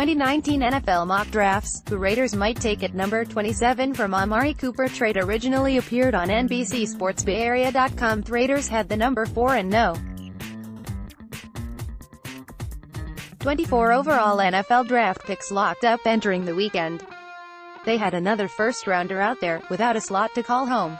2019 NFL mock drafts, who Raiders might take at number 27 from Amari Cooper trade originally appeared on NBC Sports BayArea.com. The Raiders had the number 4 and no. 24 overall NFL draft picks locked up entering the weekend. They had another first-rounder out there, without a slot to call home.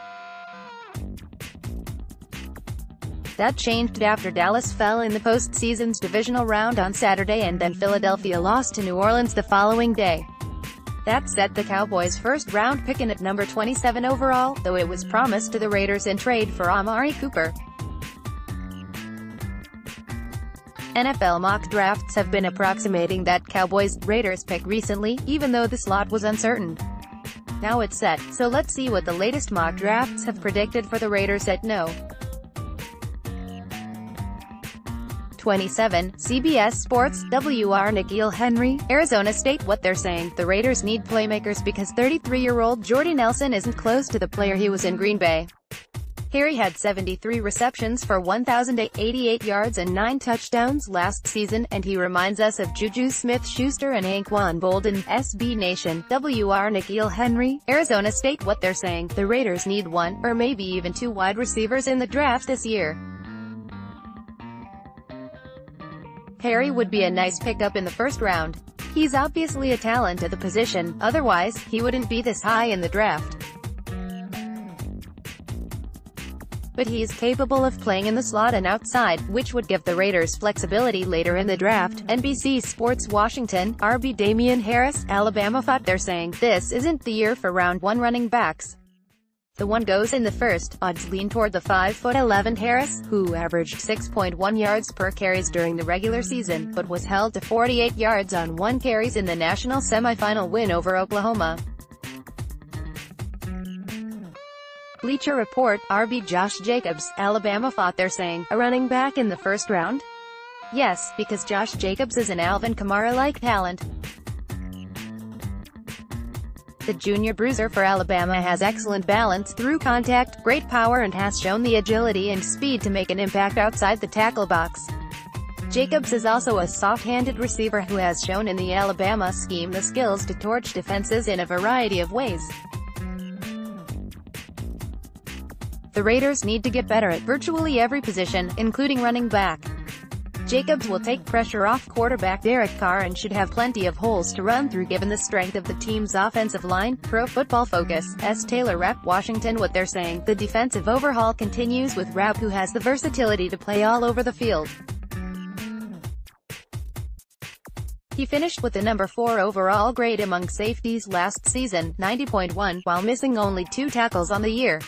That changed after Dallas fell in the postseason's divisional round on Saturday and then Philadelphia lost to New Orleans the following day. That set the Cowboys' first-round pick in at number 27 overall, though it was promised to the Raiders in trade for Amari Cooper. NFL mock drafts have been approximating that Cowboys-Raiders pick recently, even though the slot was uncertain. Now it's set, so let's see what the latest mock drafts have predicted for the Raiders at no. 27, CBS Sports, WR N'Keal Harry, Arizona State What they're saying, the Raiders need playmakers because 33-year-old Jordy Nelson isn't close to the player he was in Green Bay. Harry had 73 receptions for 1,088 yards and 9 touchdowns last season, and he reminds us of Juju Smith-Schuster and Anquan Boldin, SB Nation, WR N'Keal Harry, Arizona State What they're saying, the Raiders need one, or maybe even two wide receivers in the draft this year. Harry would be a nice pickup in the first round. He's obviously a talent at the position, otherwise, he wouldn't be this high in the draft. But he's capable of playing in the slot and outside, which would give the Raiders flexibility later in the draft. NBC Sports Washington, RB Damien Harris, Alabama thought they're saying, this isn't the year for round one running backs. The one goes in the first, odds lean toward the 5'11 Harris, who averaged 6.1 yards per carries during the regular season, but was held to 48 yards on one carries in the national semifinal win over Oklahoma. Bleacher Report, RB Josh Jacobs, Alabama thought they're saying, a running back in the first round? Yes, because Josh Jacobs is an Alvin Kamara-like talent. The junior bruiser for Alabama has excellent balance, through contact, great power and has shown the agility and speed to make an impact outside the tackle box. Jacobs is also a soft-handed receiver who has shown in the Alabama scheme the skills to torch defenses in a variety of ways. The Raiders need to get better at virtually every position, including running back. Jacobs will take pressure off quarterback Derek Carr and should have plenty of holes to run through given the strength of the team's offensive line. Pro Football Focus, S. Taylor Rapp Washington What they're saying, the defensive overhaul continues with Rapp who has the versatility to play all over the field. He finished with the number 4 overall grade among safeties last season, 90.1, while missing only two tackles on the year.